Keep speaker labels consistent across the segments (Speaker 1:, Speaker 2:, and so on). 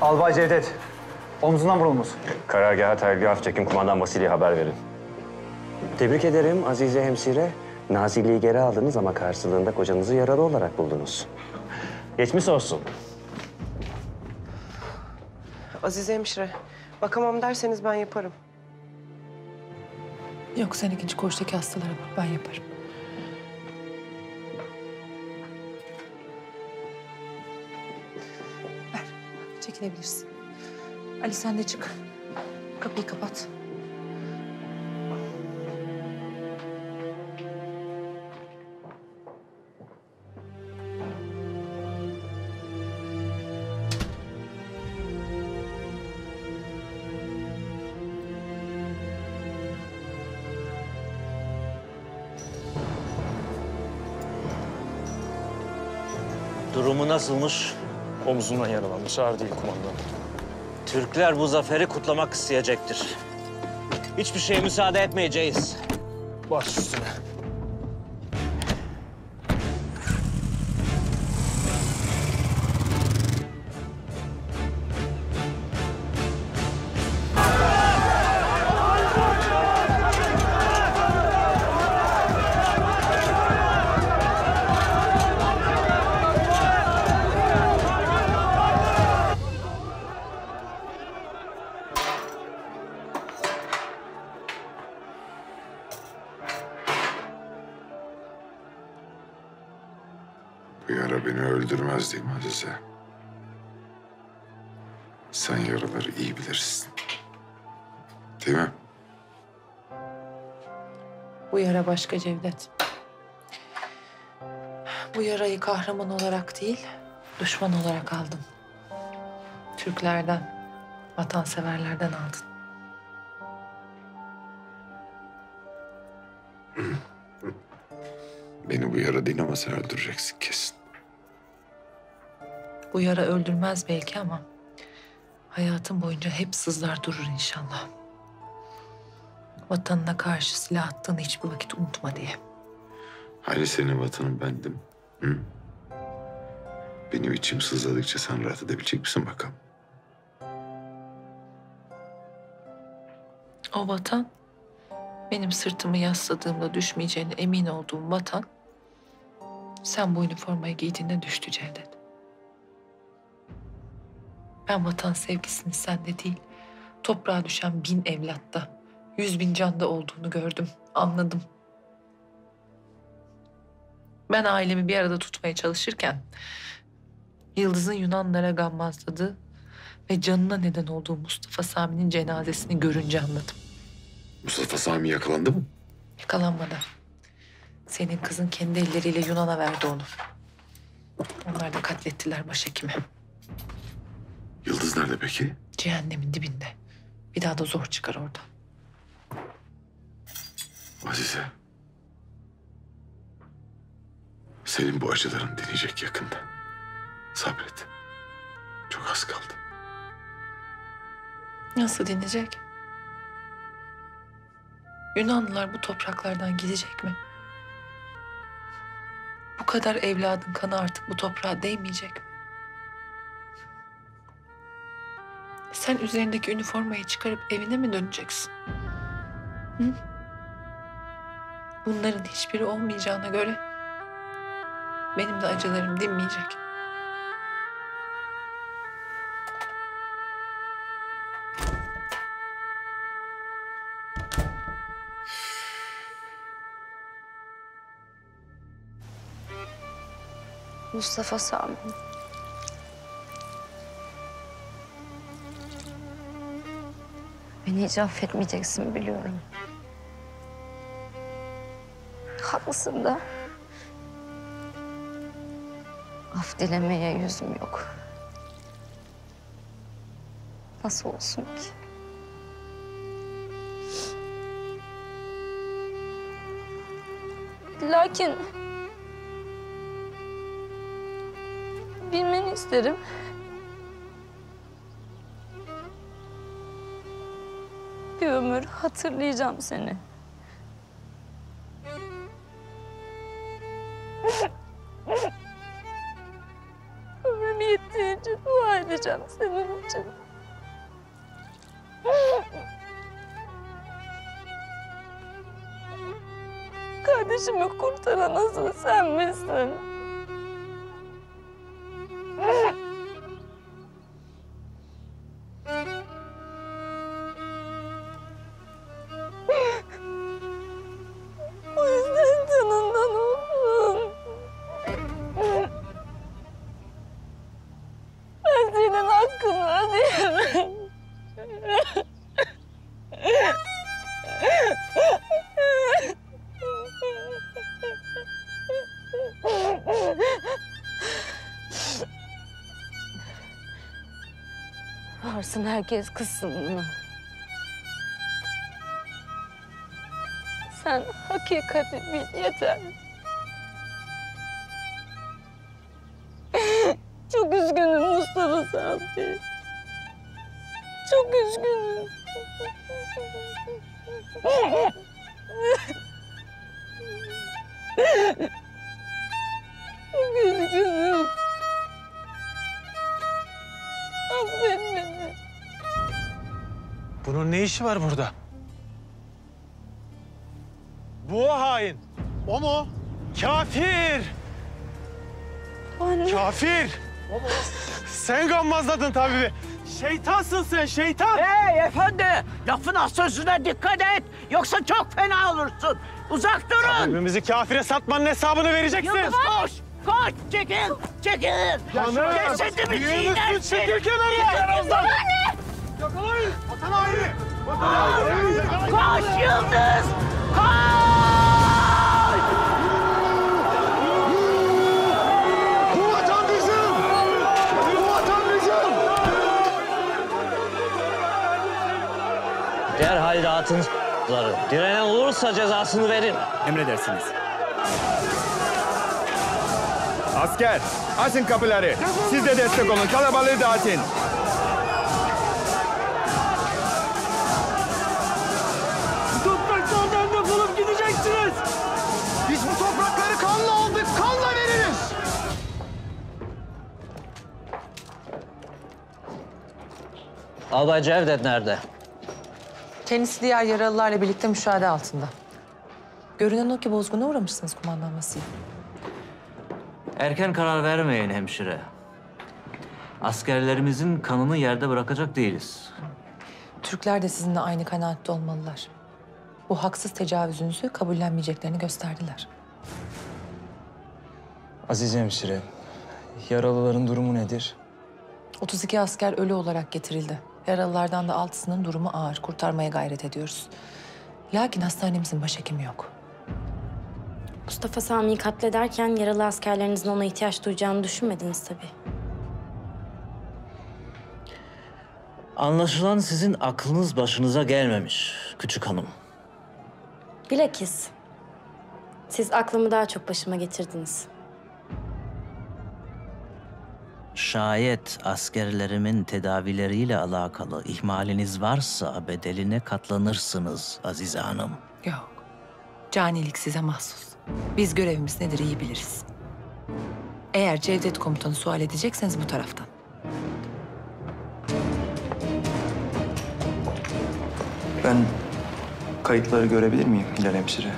Speaker 1: Albay Cevdet. Omzundan vurulmuş.
Speaker 2: Karargaha telgraf çekim kumandan Vasili'ye haber verin. Tebrik ederim Azize Hemşire. Nazilliği geri aldınız ama karşılığında kocanızı yaralı olarak buldunuz. Geçmiş olsun.
Speaker 3: Azize hemşire, bakamam derseniz ben yaparım.
Speaker 4: Yok sen ikinci koğuştaki hastalara bak ben yaparım. Çekilebilirsin. Ali sen de çık. Kapıyı kapat.
Speaker 5: Durumu nasılmış?
Speaker 6: Omzundan yaralanmış. Ağır değil kumandan.
Speaker 5: Türkler bu zaferi kutlamak isteyecektir. Hiçbir şeye müsaade etmeyeceğiz.
Speaker 6: Baş üstüne.
Speaker 7: Bu yara beni öldürmez değil mi Azize? Sen yaraları iyi bilirsin. Değil mi?
Speaker 4: Bu yara başka Cevdet. Bu yarayı kahraman olarak değil, düşman olarak aldın. Türklerden, vatanseverlerden aldın.
Speaker 7: Beni bu yara değil ama sen öldüreceksin kesin.
Speaker 4: Bu yara öldürmez belki ama hayatın boyunca hep sızlar durur inşallah. Vatanına karşı silah attığını hiçbir vakit unutma diye.
Speaker 7: Hani senin vatanın bendim? Hı? Benim içim sızladıkça sen rahat edebilecek misin bakalım?
Speaker 4: O vatan, benim sırtımı yasladığımda düşmeyeceğine emin olduğum vatan, sen bu üniformayı giydiğinde düştü Cevdet. Ben vatan sevgisini sende değil, toprağa düşen bin evlatta, yüz bin canda olduğunu gördüm, anladım. Ben ailemi bir arada tutmaya çalışırken, Yıldız'ın Yunanlara gammazladığı ve canına neden olduğu Mustafa Sami'nin cenazesini görünce anladım.
Speaker 7: Mustafa Sami yakalandı mı?
Speaker 4: Yakalanmadı. Senin kızın kendi elleriyle Yunan'a verdi onu. Onlar da katlettiler başhekimi.
Speaker 7: Yıldız nerede peki?
Speaker 4: Cehennemin dibinde. Bir daha da zor çıkar oradan.
Speaker 7: Azize. Senin bu acıların dinecek yakında. Sabret. Çok az kaldı.
Speaker 4: Nasıl dinleyecek? Yunanlılar bu topraklardan gidecek mi? Bu kadar evladın kanı artık bu toprağa değmeyecek mi? Sen üzerindeki üniformayı çıkarıp evine mi döneceksin? Hı? Bunların hiçbiri olmayacağına göre benim de acılarım dinmeyecek.
Speaker 8: Mustafa Sami. Beni hiç affetmeyeceksin biliyorum. Haklısın da. Af dilemeye yüzüm yok. Nasıl olsun ki? Lakin bilmeni isterim. Bir ömür hatırlayacağım seni. Ömrüm yettiğince dua edeceğim. senin için. Kardeşimi kurtaran asıl sen misin? Ödeyemem. Varsın herkes kızsın bunu. Sen hakikati bil yeter. Çok üzgünüm Mustafa Sabri. Çok üzgünüm. Çok üzgünüm. Affet beni.
Speaker 6: Bunun ne işi var burada? Bu o hain. O mu? Kafir!
Speaker 8: Anne.
Speaker 6: Kafir! Sen gammazladın tabii. Şeytansın sen, şeytan!
Speaker 9: Hey efendi, lafına sözüne dikkat et. Yoksa çok fena olursun. Uzak durun.
Speaker 6: Birbirimizi kafire satmanın hesabını vereceksin.
Speaker 9: Yıldız koş, koş, çekil, çekil. Cesedimi çiğnersin.
Speaker 6: Çekil kenara! Yakalayın! Vatan haini! Vatan haini!
Speaker 9: Koş Yıldız, koş.
Speaker 5: S**ları. Direnen olursa cezasını verin.
Speaker 10: Emredersiniz. Asker, açın kapıları. Siz de destek olun. Kalabalığı dağıtın.
Speaker 6: Topraklardan defolup gideceksiniz! Biz bu toprakları kanla aldık, kanla veririz!
Speaker 5: Albay Cevdet nerede?
Speaker 4: Kendisi diğer yaralılarla birlikte müşahede altında. Görünen o ki bozguna uğramışsınız kumandan Vasili.
Speaker 5: Erken karar vermeyin hemşire. Askerlerimizin kanını yerde bırakacak değiliz.
Speaker 4: Türkler de sizinle aynı kanaatte olmalılar. Bu haksız tecavüzünüzü kabullenmeyeceklerini gösterdiler.
Speaker 11: Azize hemşire, yaralıların durumu nedir?
Speaker 4: 32 asker ölü olarak getirildi. Yaralılardan da altısının durumu ağır. Kurtarmaya gayret ediyoruz. Lakin hastanemizin başhekimi yok.
Speaker 12: Mustafa Sami'yi katlederken yaralı askerlerinizin ona ihtiyaç duyacağını düşünmediniz tabii.
Speaker 5: Anlaşılan sizin aklınız başınıza gelmemiş küçük hanım.
Speaker 12: Bilakis siz aklımı daha çok başıma getirdiniz.
Speaker 5: Şayet askerlerimin tedavileriyle alakalı ihmaliniz varsa bedeline katlanırsınız Azize Hanım.
Speaker 4: Yok. Canilik size mahsus. Biz görevimiz nedir iyi biliriz. Eğer Cevdet komutanı sual edecekseniz bu taraftan.
Speaker 11: Ben kayıtları görebilir miyim Hilal hemşire?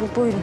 Speaker 12: Bu buyurun.